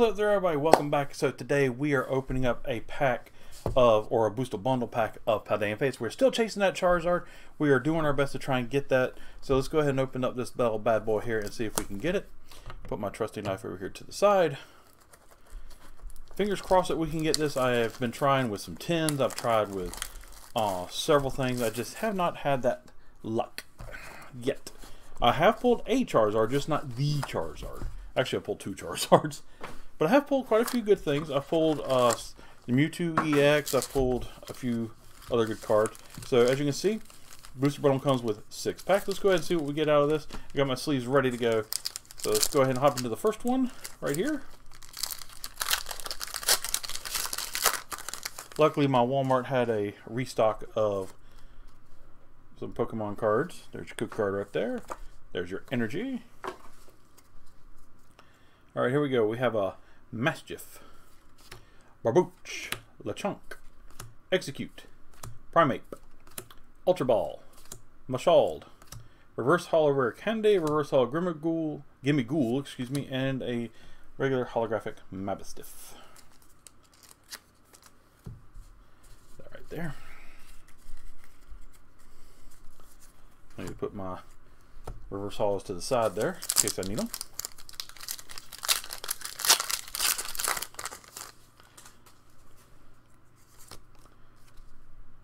What's up there everybody? Welcome back. So today we are opening up a pack of, or a booster bundle pack of Paldean Fates. We're still chasing that Charizard. We are doing our best to try and get that. So let's go ahead and open up this little bad boy here and see if we can get it. Put my trusty knife over here to the side. Fingers crossed that we can get this. I have been trying with some tins. I've tried with uh, several things. I just have not had that luck yet. I have pulled a Charizard, just not the Charizard. Actually, I pulled two Charizards. But I have pulled quite a few good things. I've pulled uh, the Mewtwo EX. I've pulled a few other good cards. So as you can see, Booster Bundle comes with six packs. Let's go ahead and see what we get out of this. I got my sleeves ready to go. So let's go ahead and hop into the first one right here. Luckily, my Walmart had a restock of some Pokemon cards. There's your good card right there. There's your energy. All right, here we go. We have a Maschiff, Barboach, Lechonk, Exeggcute, Primeape, Ultra Ball, Mashald, Reverse Hollow Rare Candy, Reverse Hollow Grimaghoul, Gimmighoul, excuse me, and a regular holographic Maschiff. That right there. I need to put my reverse hollows to the side there in case I need them.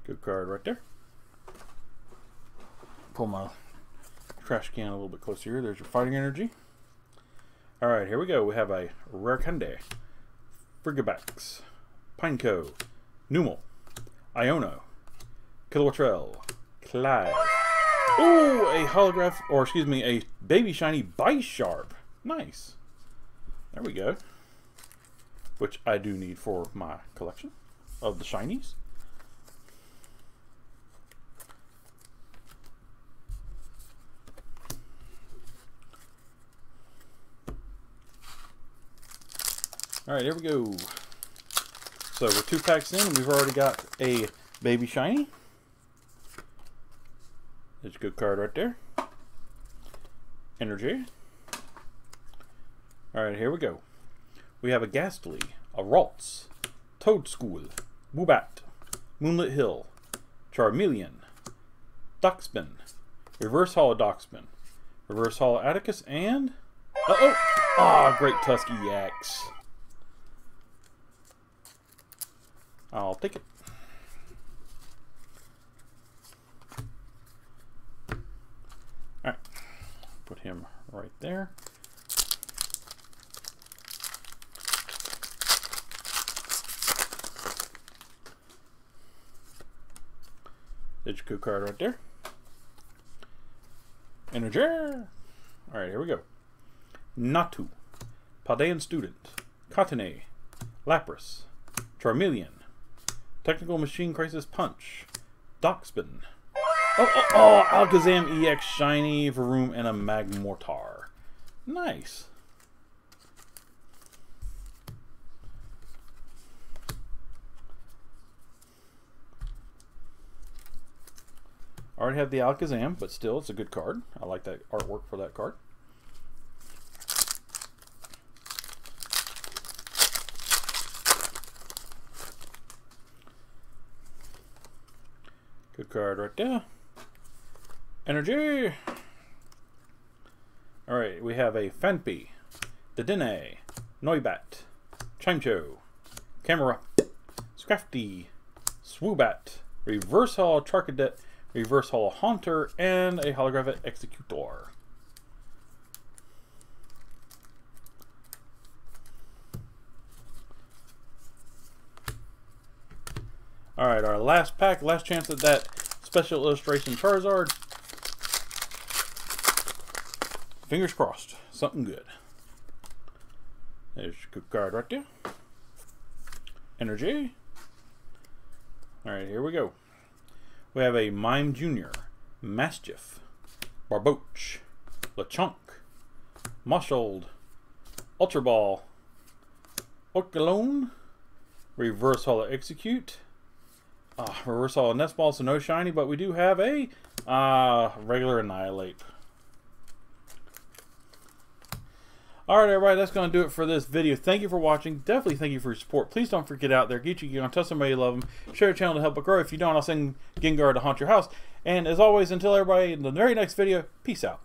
Good card right there. Pull my trash can a little bit closer here. There's your fighting energy. Alright, here we go. We have a Rare Candy, Frigibax, Pineco, Numel, Iono, Kilowattrel, Clive. Ooh, a holograph, or excuse me, a baby shiny Bisharp. Nice. There we go. Which I do need for my collection of the shinies. Alright, here we go. So we're two packs in, and we've already got a baby shiny. There's a good card right there. Energy. Alright, here we go. We have a Gastly, a Ralts, Toedscool, Woobat, Moonlit Hill, Charmeleon, Doxpin, Reverse Hollow Doxpin, Reverse Hollow Atticus, and... Uh-oh! Ah, oh, great Tusk EX. I'll take it. Alright, put him right there. Your card right there. Energy. Alright, here we go. Natu. Paldean Student. Cottonee. Lapras. Charmeleon. Technical Machine Crisis Punch. Doxpin. Oh, oh, oh, Alakazam EX Shiny, Varoom, and a Magmortar. Nice. Already have the Alakazam, but still, it's a good card. I like that artwork for that card. Good card right there. Energy! Alright, we have a Phanpy, Dedenne, Noibat, Chimecho, Camera, Scrafty, Swoobat, Reverse Hollow Charcadet, Reverse Hollow Haunter, and a Holographic Exeggutor. Alright, our last pack, last chance at that special illustration Charizard. Fingers crossed. Something good. There's your good card right there. Energy. Alright, here we go. We have a Mime Jr., Maschiff, Barboach, Lechonk, Mashald, Ultra Ball, Orkalone, Reverse Hollow Exeggcute, uh, reverse hollow nest ball, so no shiny, but we do have a uh, regular Annihilape. All right, everybody, that's going to do it for this video. Thank you for watching. Definitely thank you for your support. Please don't forget out there, get your gear on, tell somebody you love them, share the channel to help it grow. If you don't, I'll send Gengar to haunt your house. And as always, until everybody in the very next video, peace out.